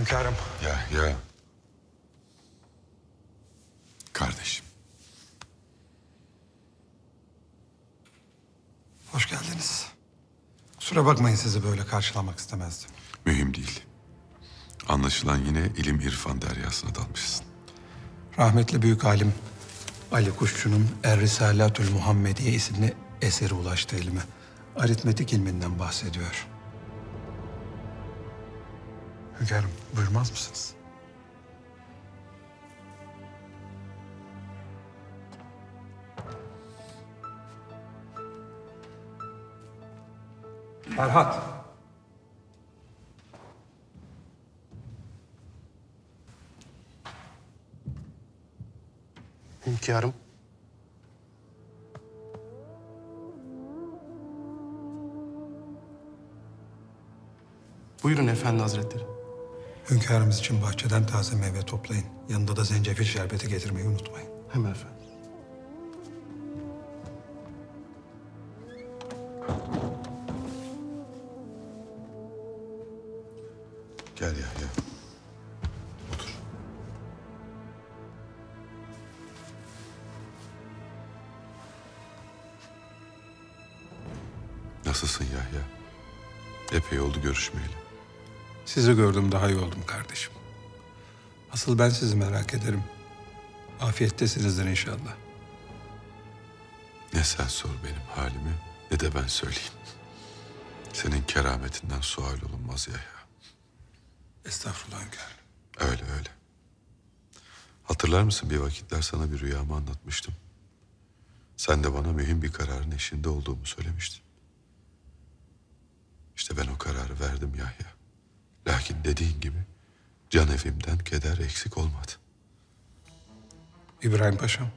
Hünkârım. Ya ya. Kardeşim. Hoş geldiniz. Kusura bakmayın sizi böyle karşılamak istemezdim. Mühim değil. Anlaşılan yine ilim irfan deryasına dalmışsın. Rahmetli büyük alim Ali Kuşçu'nun Er Risalatül Muhammediye isimli eseri ulaştı elime. Aritmetik ilminden bahsediyor. Hünkârım buyurmaz mısınız? Ferhat. Hünkârım. Buyurun efendi hazretleri. Hünkârımız için bahçeden taze meyve toplayın. Yanında da zencefil şerbeti getirmeyi unutmayın. Hemen efendim. Gel ya ya. Otur. Nasılsın Yahya? Epey oldu görüşmeyeli. Sizi gördüm daha iyi oldum kardeşim. Asıl ben sizi merak ederim. Afiyettesinizdir inşallah. Ne sen sor benim halimi ne de ben söyleyeyim. Senin kerametinden sual olunmaz Yahya. Estağfurullah hünkârım. Öyle öyle. Hatırlar mısın bir vakitler sana bir rüyamı anlatmıştım. Sen de bana mühim bir kararın eşinde olduğumu söylemiştin. İşte ben o kararı verdim Yahya. Lakin dediğin gibi can evimden keder eksik olmadı. İbrahim Paşam.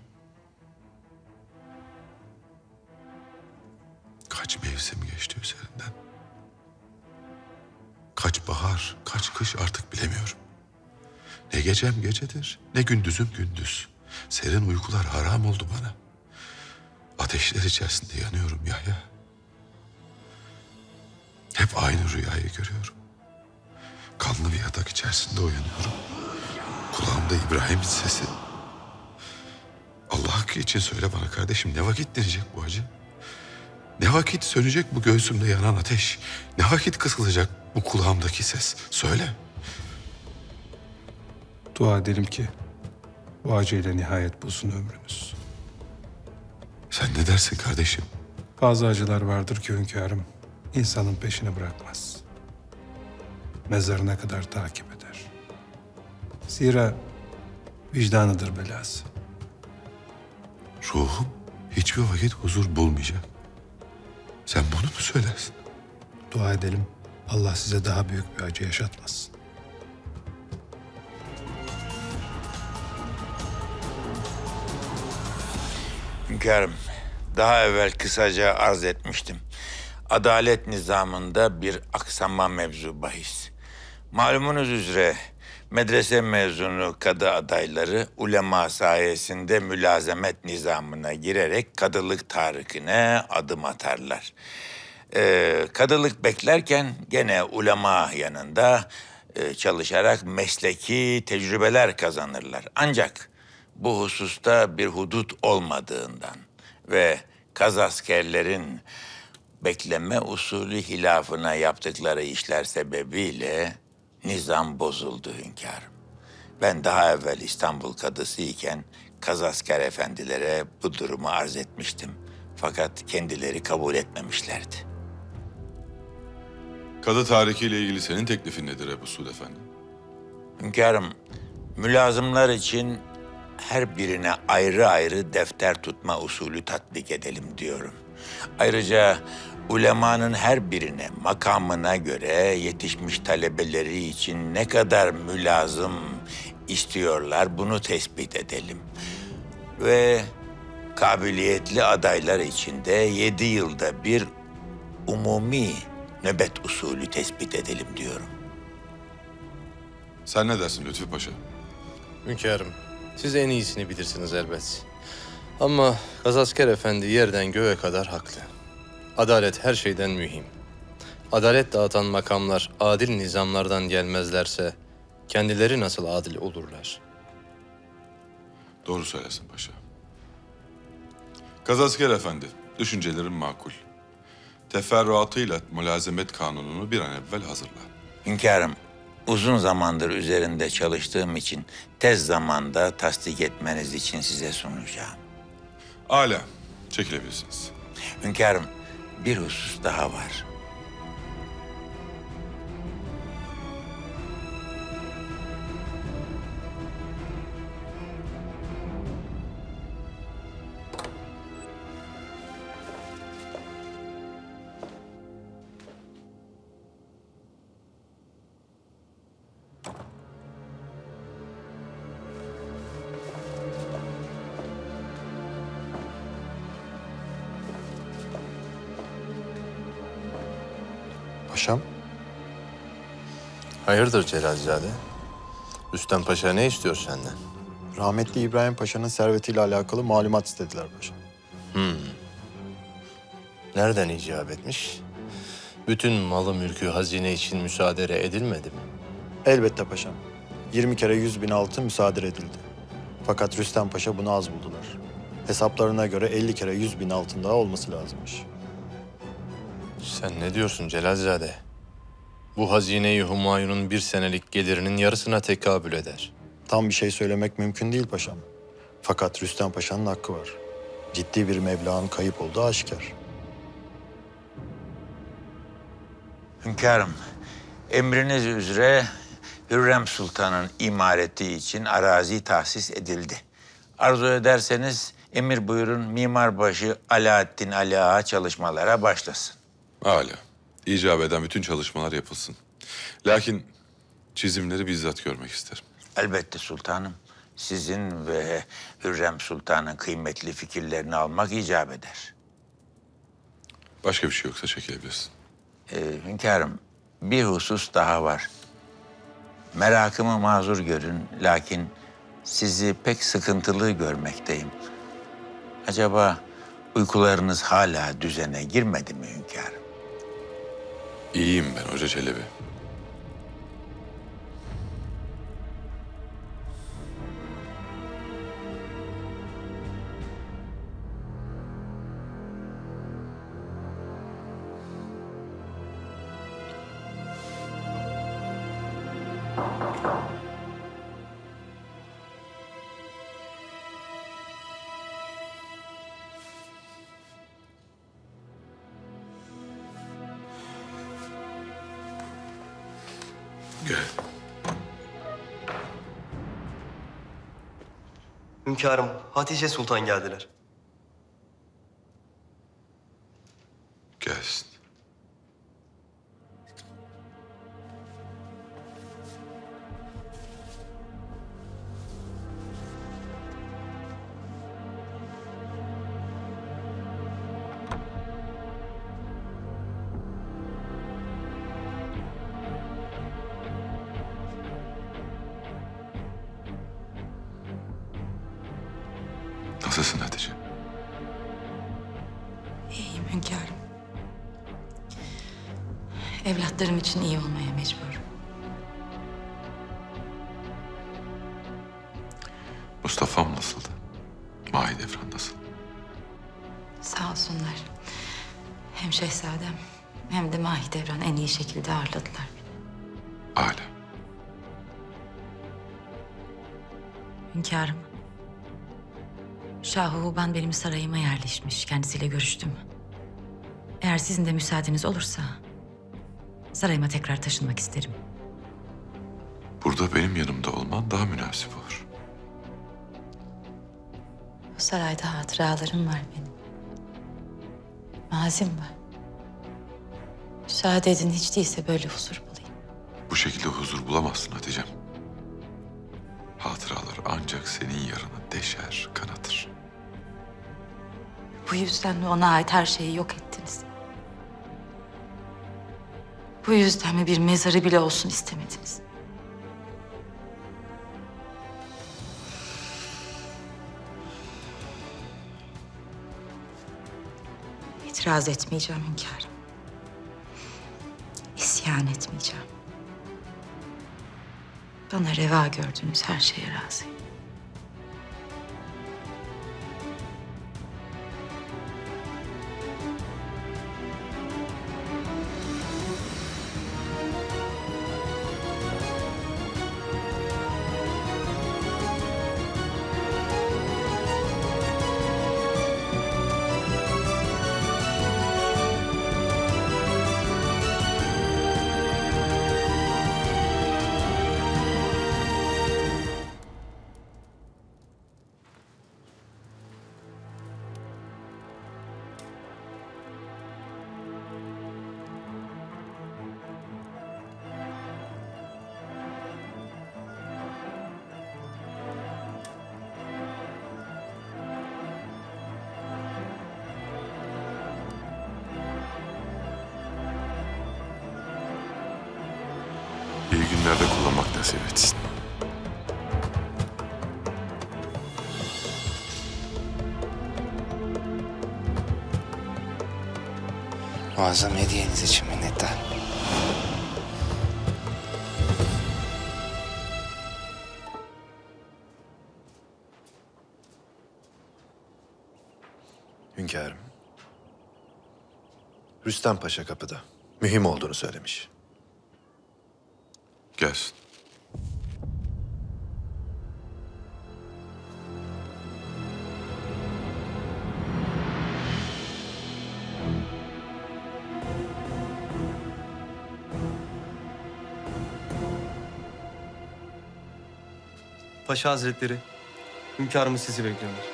Kaç mevsim geçti üzerinden. Kaç bahar, kaç kış artık bilemiyorum. Ne gecem gecedir, ne gündüzüm gündüz. Serin uykular haram oldu bana. Ateşler içerisinde yanıyorum Yahya. Hep aynı rüyayı görüyorum. Kanlı bir yatak içerisinde uyanıyorum. Kulağımda İbrahim'in sesi. Allah hakkı için söyle bana kardeşim ne vakit dinecek bu acı? Ne vakit sönecek bu göğsümde yanan ateş? Ne vakit kısılacak bu kulağımdaki ses? Söyle. Dua edelim ki bu acıyla nihayet bulsun ömrümüz. Sen ne dersin kardeşim? Bazı acılar vardır ki hünkârım insanın peşini bırakmaz. Mezarına kadar takip eder. Zira vicdanıdır belası. Ruhum hiçbir vakit huzur bulmayacak. Sen bunu mu söylersin? Dua edelim Allah size daha büyük bir acı yaşatmasın. Hünkârım, daha evvel kısaca arz etmiştim. Adalet nizamında bir aksama mevzu bahis. Malumunuz üzere medrese mezunu kadı adayları ulema sayesinde mülazemet nizamına girerek kadılık tarikine adım atarlar. Ee, kadılık beklerken gene ulema yanında e, çalışarak mesleki tecrübeler kazanırlar. Ancak bu hususta bir hudut olmadığından ve kaz askerlerin bekleme usulü hilafına yaptıkları işler sebebiyle nizam bozuldu hünkârım. Ben daha evvel İstanbul kadısı iken kazasker efendilere bu durumu arz etmiştim. Fakat kendileri kabul etmemişlerdi. Kadı tarihiyle ilgili senin teklifin nedir Ebu Suud Efendi? Hünkârım, mülazımlar için her birine ayrı ayrı defter tutma usulü tatbik edelim diyorum. Ayrıca ulemanın her birine makamına göre yetişmiş talebeleri için ne kadar mülazım istiyorlar bunu tespit edelim. Ve kabiliyetli adaylar için de yedi yılda bir umumi nöbet usulü tespit edelim diyorum. Sen ne dersin Lütfü Paşa? Hünkârım, siz en iyisini bilirsiniz elbet. Ama Gazasker Efendi yerden göğe kadar haklı. Adalet her şeyden mühim. Adalet dağıtan makamlar adil nizamlardan gelmezlerse kendileri nasıl adil olurlar? Doğru söylesin paşa. Kazasker Efendi, düşüncelerin makul. Teferruatıyla mülazemet kanununu bir an evvel hazırla. Hünkârım, uzun zamandır üzerinde çalıştığım için tez zamanda tasdik etmeniz için size sunacağım. Âlâ, çekilebilirsiniz. Hünkârım, bir husus daha var. Hayırdır Celalzade? Rüstem Paşa ne istiyor senden? rahmetli İbrahim Paşa'nın servetiyle alakalı malumat istediler paşam. Nereden icap etmiş? Bütün malı mülkü hazine için müsaade edilmedi mi? Elbette paşam. 20 kere 100 bin altın müsaade edildi. Fakat Rüstem Paşa bunu az buldular. Hesaplarına göre 50 kere 100 bin altın daha olması lazımmış. Sen ne diyorsun Celalzade? Bu hazineyi Humayun'un bir senelik gelirinin yarısına tekabül eder. Tam bir şey söylemek mümkün değil paşam. Fakat Rüstem Paşa'nın hakkı var. Ciddi bir meblağın kayıp olduğu aşikar. Hünkârım, emriniz üzere Hürrem Sultan'ın imareti için arazi tahsis edildi. Arzu ederseniz emir buyurun mimarbaşı Alaaddin Ali Ağa çalışmalara başlasın. Âlâ, icap eden bütün çalışmalar yapılsın. Lakin çizimleri bizzat görmek isterim. Elbette sultanım. Sizin ve Hürrem Sultan'ın kıymetli fikirlerini almak icap eder. Başka bir şey yoksa çekilebilirsin. Ee, hünkârım, bir husus daha var. Merakımı mazur görün, lakin sizi pek sıkıntılı görmekteyim. Acaba uykularınız hala düzene girmedi mi hünkârım? İyiyim ben Hoca Çelebi. Hünkârım, Hatice Sultan geldiler. Evlatlarım için iyi olmaya mecburum. Mustafa'm nasıldı? Mahidevran nasıl? Sağ olsunlar. Hem şehzadem hem de Mahidevran en iyi şekilde ağırladılar beni. Âlâ. Hünkârım. Şah-ı Huban benim sarayıma yerleşmiş. Kendisiyle görüştüm. Eğer sizin de müsaadeniz olursa... ...sarayıma tekrar taşınmak isterim. Burada benim yanımda olman daha münasip olur. Bu sarayda hatıralarım var benim. Mazim var. Müsaade edin hiç değilse böyle huzur bulayım. Bu şekilde huzur bulamazsın Hatice'm. Hatıralar ancak senin yarını deşer, kanatır. Bu yüzden mi ona ait her şeyi yok ettiniz? Bu yüzden mi bir mezarı bile olsun istemediniz? İtiraz etmeyeceğim hünkârım. İsyan etmeyeceğim. Bana reva gördüğünüz her şeye razıyım. Günlerde kullanmak nasip etsin. Muazzam hediyeniz için minnettar. Hünkârım. Rüstem Paşa kapıda. Mühim olduğunu söylemiş. Gelsin. Paşa Hazretleri, hünkârımız sizi bekliyorlar.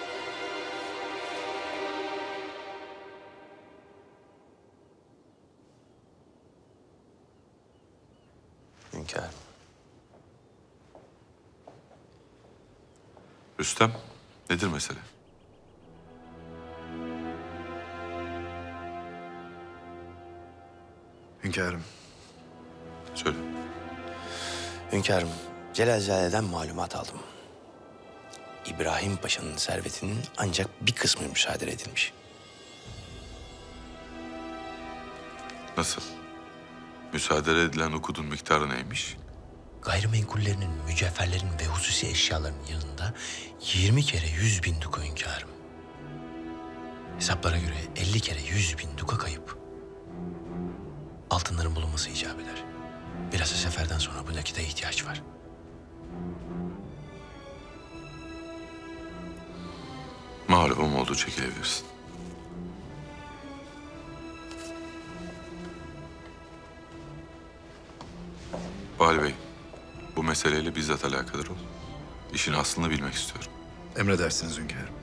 Rüstem, nedir mesele? Hünkârım. Söyle. Hünkârım, Celalzade'den malumat aldım. İbrahim Paşa'nın servetinin ancak bir kısmı müsaade edilmiş. Nasıl? Müsaade edilen hukudun miktarı neymiş? Gayrimenkullerinin, mücevherlerin ve hususi eşyaların yanında 20 kere 100 bin duka hünkârım. Hesaplara göre 50 kere 100 bin duka kayıp. Altınların bulunması icap eder. Bilhassa seferden sonra bu nakite ihtiyaç var. Malum oldu çekilebilirsin. Vali Bey, bu meseleyle bizzat alakadar ol. İşin aslını bilmek istiyorum. Emredersiniz hünkârım.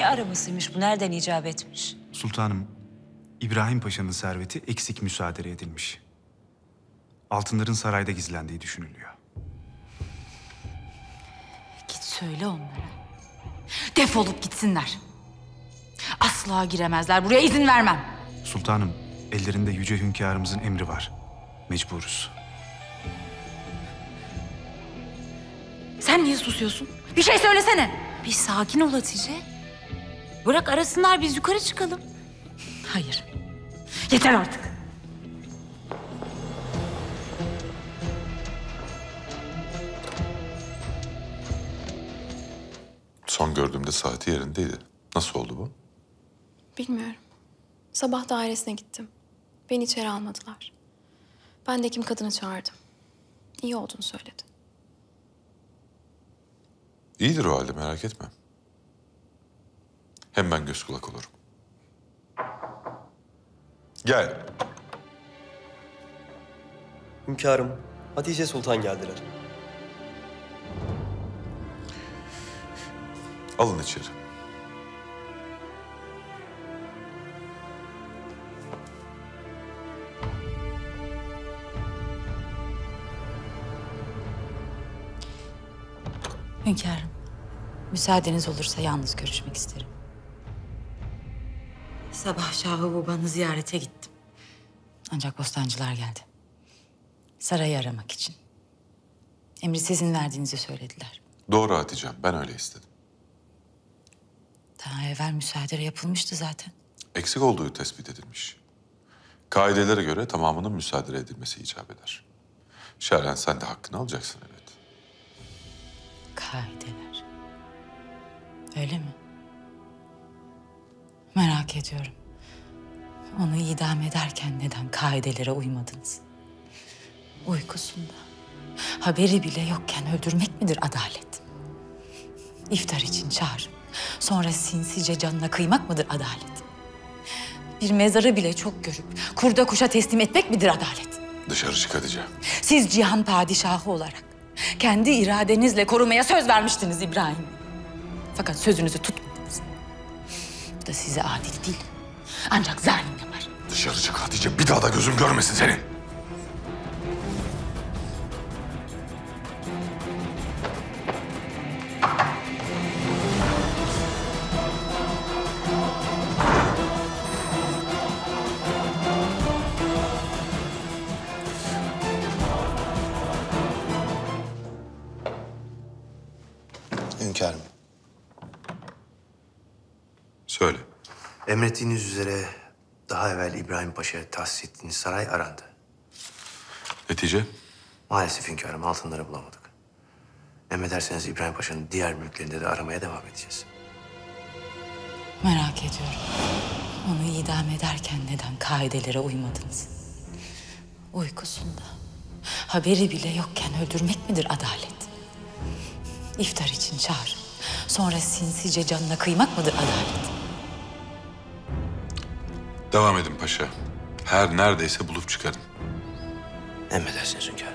Ne aramasıymış bu? Nereden icap etmiş? Sultanım, İbrahim Paşa'nın serveti eksik müsaade edilmiş. Altınların sarayda gizlendiği düşünülüyor. Git söyle onlara. Defolup gitsinler. Asla giremezler. Buraya izin vermem. Sultanım, ellerinde yüce hünkârımızın emri var. Mecburuz. Sen niye susuyorsun? Bir şey söylesene. Bir sakin ol Hatice. Bırak arasınlar biz yukarı çıkalım. Hayır. Yeter artık. Son gördüğümde saati yerindeydi. Nasıl oldu bu? Bilmiyorum. Sabah dairesine gittim. Beni içeri almadılar. Ben de hekim kadını çağırdım. İyi olduğunu söyledi. İyidir o halde merak etme. Hem ben göz kulak olurum. Gel. Hünkârım, Hatice Sultan geldiler. Alın içeri. Hünkârım, müsaadeniz olursa yalnız görüşmek isterim. Sabah Şahı Baba'nı ziyarete gittim. Ancak bostancılar geldi. Sarayı aramak için. Emri sizin verdiğinizi söylediler. Doğru Hatice'm ben öyle istedim. Daha evvel müsaade yapılmıştı zaten. Eksik olduğu tespit edilmiş. Kaidelere göre tamamının müsaade edilmesi icap eder. Şerhen sen de hakkını alacaksın evet. Kaideler. Öyle mi? Merak ediyorum. Onu idam ederken neden kaidelere uymadınız? Uykusunda. Haberi bile yokken öldürmek midir adalet? İftar için çağır. Sonra sinsice canına kıymak mıdır adalet? Bir mezarı bile çok görüp kurda kuşa teslim etmek midir adalet? Dışarı çık Hatice. Siz cihan padişahı olarak kendi iradenizle korumaya söz vermiştiniz İbrahim. Fakat sözünüzü tutmadınız. Da size adil değil. Ancak zalim yapar. Dışarı çık Hatice bir daha da gözüm görmesin seni. Emrettiğiniz üzere daha evvel İbrahim Paşa'ya tahsis ettiğiniz saray arandı. Netice? Maalesef hünkârım altınları bulamadık. Emrederseniz İbrahim Paşa'nın diğer mülklerinde de aramaya devam edeceğiz. Merak ediyorum. Onu idam ederken neden kaidelere uymadınız? Uykusunda. Haberi bile yokken öldürmek midir adalet? İftar için çağır. Sonra sinsice canına kıymak mıdır adalet? Devam edin paşa. Her neredeyse bulup çıkarın. Emredersiniz hünkârım.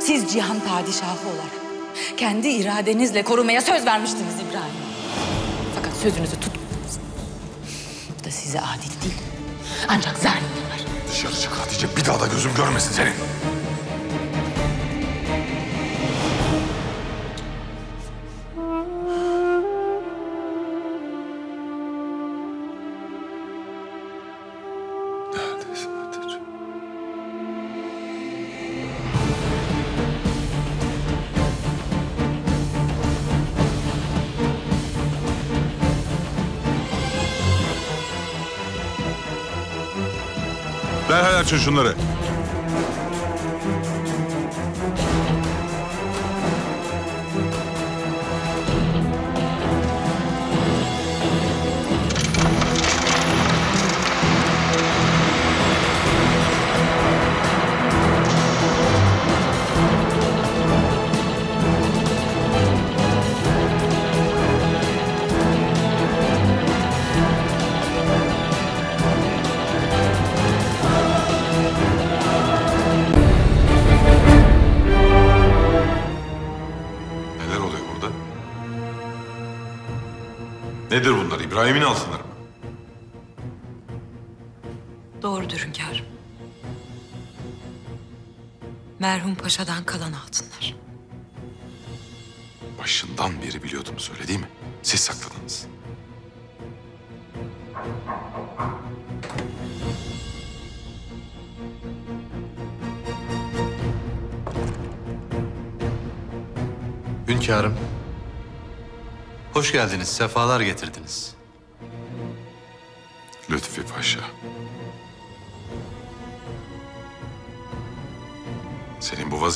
Siz cihan padişahı olarak kendi iradenizle korumaya söz vermiştiniz İbrahim. Fakat sözünüzü tutmadınız. Bu da size adil değil. Ancak zalim yapar. Dışarı çık Hatice bir daha da gözüm görmesin seni. Açın şunları. İbrahim'in altınları mı? Doğrudur hünkârım. Merhum paşadan kalan altınlar. Başından beri biliyordunuz öyle değil mi? Siz sakladınız. Hünkârım. Hoş geldiniz, sefalar getirdiniz.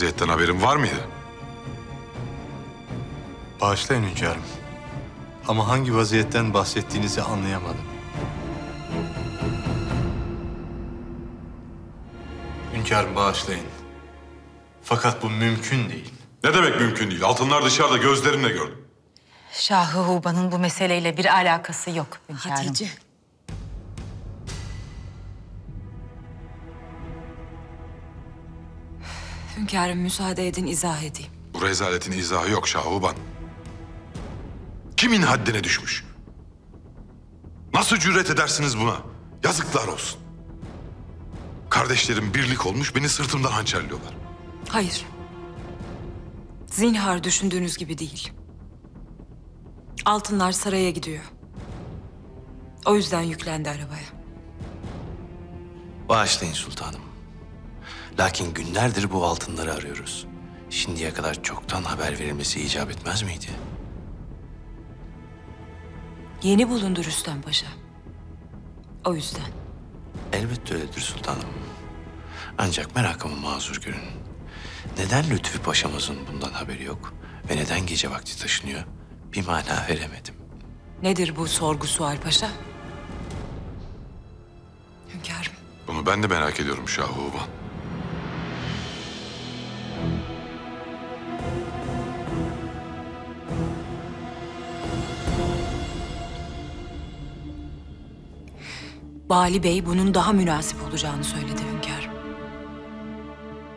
Vaziyetten haberin var mıydı? Bağışlayın hünkârım. Ama hangi vaziyetten bahsettiğinizi anlayamadım. Hünkârım bağışlayın. Fakat bu mümkün değil. Ne demek mümkün değil? Altınlar dışarıda gözlerimle gördüm. Şahı Huba'nın bu meseleyle bir alakası yok hünkârım. Hatice. Hünkârım müsaade edin izah edeyim. Bu rezaletin izahı yok Şahuban. Kimin haddine düşmüş? Nasıl cüret edersiniz buna? Yazıklar olsun. Kardeşlerim birlik olmuş beni sırtımdan hançerliyorlar. Hayır. Zinhar düşündüğünüz gibi değil. Altınlar saraya gidiyor. O yüzden yüklendi arabaya. Bağışlayın sultanım. Lakin günlerdir bu altınları arıyoruz. Şimdiye kadar çoktan haber verilmesi icap etmez miydi? Yeni bulundu Rüstem Paşa. O yüzden. Elbette öyledir sultanım. Ancak merakımı mazur görün. Neden Lütfi Paşa'mızın bundan haberi yok ve neden gece vakti taşınıyor? Bir mana veremedim. Nedir bu sorgu sual paşa? Hünkârım. Bunu ben de merak ediyorum Şahuban. Bali Bey bunun daha münasip olacağını söyledi hünkârım.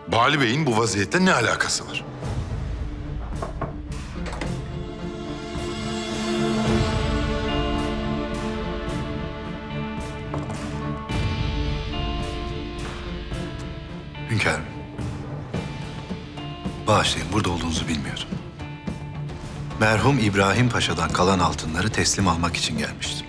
Bali Bey'in bu vaziyette ne alakası var? Hünkârım. Bağışlayın burada olduğunuzu bilmiyordum. Merhum İbrahim Paşa'dan kalan altınları teslim almak için gelmiştim.